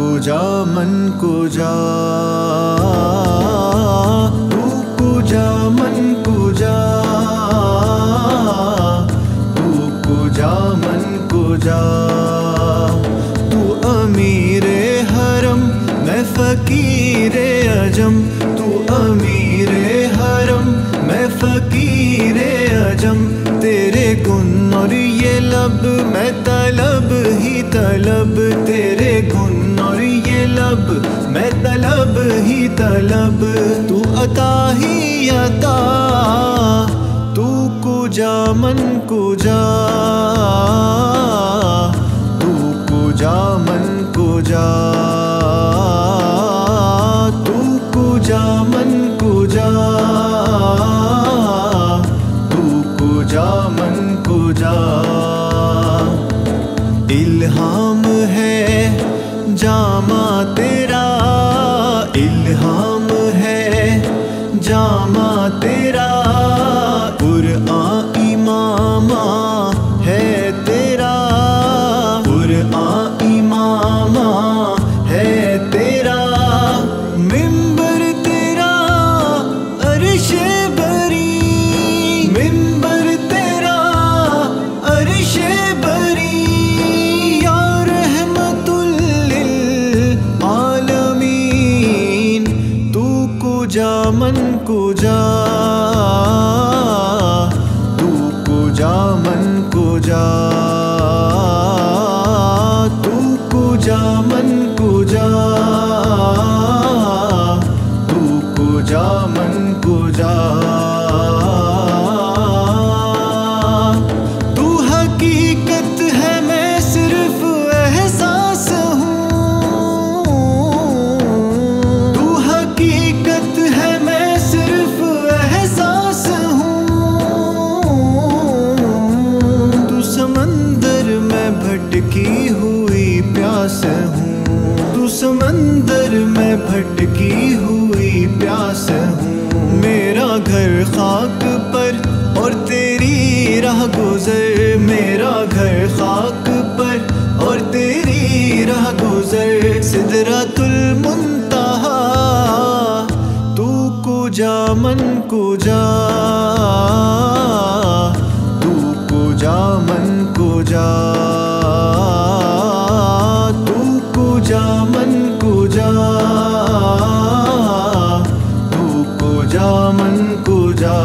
तू कुजा मन कुजा तू कुजा मन कुजा तू कुजा मन कुजा तू अमीर हरम, मैं फकीर अजम। तू अमीर हरम, मैं फकीर अजम। तेरे गुन और ये लब, मैं तलब ही तलब। ये लब मैं तलब ही तलब, तू अता ही अता, तू कुजा मन कुजा, तू कुजा मन कुजा, तू कुजा मन कुजा, तू कुजा मन कुजा। इल्हाम है जामा कुजा तू कुजा मन कुजा तू कुजा मन कुजा तू कुजा मन कुजा प्यास हूँ। तू समंदर में भटकी हुई प्यास हूँ। मेरा घर खाक पर और तेरी राह गुजर। मेरा घर खाक पर और तेरी राह गुजर। सिदरतुल मुंतहा, तू कुजा, मन कुजा। तू कुजा मन कुजा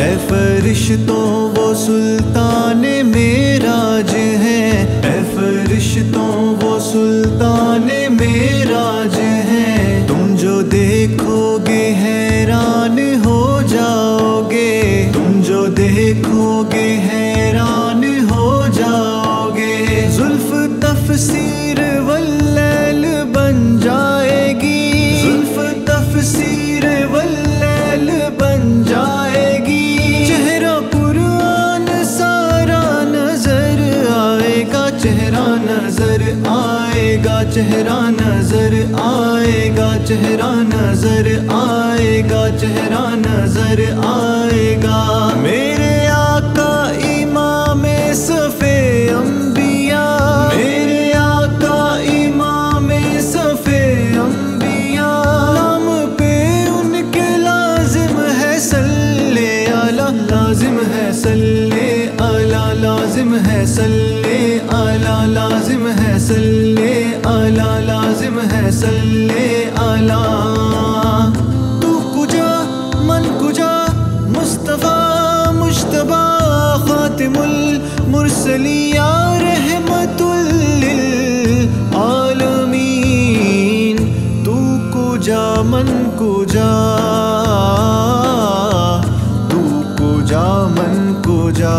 ए फरिश्तों, वो सुल्तान मेराज है। ए फरिश्तों, वो सुल्तान मेराज है। तुम जो देखोगे, हैरान हो जाओगे। तुम जो देखोगे हैरान चेहरा नज़र आएगा, चेहरा नज़र आएगा, चेहरा नज़र आएगा। मेरे आका इमाम सफे अंबिया, मेरे आका इमाम सफे अंबिया। नाम पे उनके लाजिम है सल्ले अला लाजिम है सल्ले अला लाजिम है सल्ले लाजिम है, सल्ले आला, लाजिम है, सल्ले अला तू कुजा मन कुजा मुस्तफ़ा, मुश्तबा, खातिमुल, मुरसलिया रहमतुल आलमीन। तू कुजा मन कुजा तू कुजा मन कुजा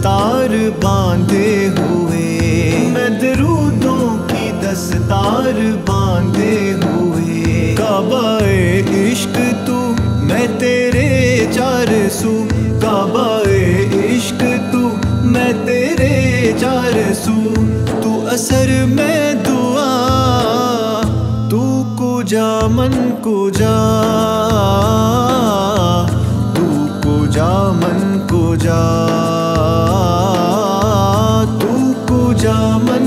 दस्तार बांधे हुए। मैं दरूदों की दस्तार बांधे हुए। काबाए इश्क तू, मैं तेरे चार सू काबाए इश्क तू, मैं तेरे चार सू तू असर में दुआ, तू कुजा, मन कुजा। तू कुजा मन जा तू कुजा मन